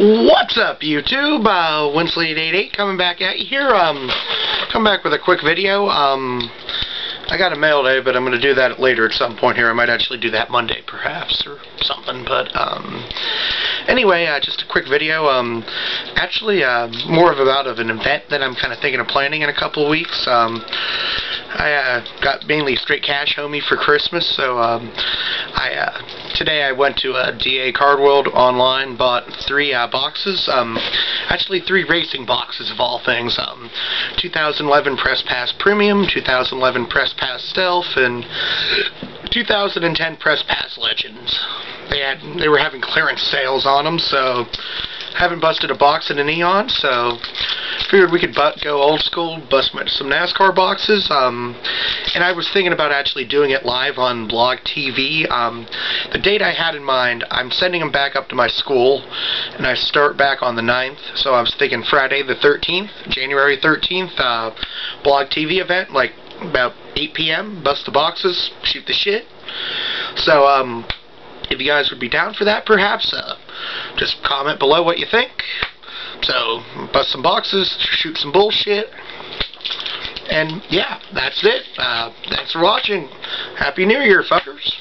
What's up, YouTube? Uh, Wensel888 coming back at you here. Um, come back with a quick video. Um, I got a mail day, but I'm going to do that later at some point here. I might actually do that Monday, perhaps, or something. But um, anyway, uh, just a quick video. Um, actually, uh, more of about of an event that I'm kind of thinking of planning in a couple of weeks. Um, I uh, got mainly straight cash homie for Christmas, so um, I uh, today I went to uh, DA Card World online, bought three uh, boxes, um, actually three racing boxes of all things. Um, 2011 Press Pass Premium, 2011 Press Pass Stealth, and 2010 Press Pass Legends. They had they were having clearance sales on them, so haven't busted a box in a neon, so figured we could go old school, bust some NASCAR boxes. Um, and I was thinking about actually doing it live on Blog TV. Um, the date I had in mind, I'm sending them back up to my school, and I start back on the 9th. So I was thinking Friday the 13th, January 13th, uh, Blog TV event, like about 8 p.m. Bust the boxes, shoot the shit. So, um, if you guys would be down for that, perhaps, uh, just comment below what you think. So, bust some boxes, shoot some bullshit. And, yeah, that's it. Uh, thanks for watching. Happy New Year, fuckers.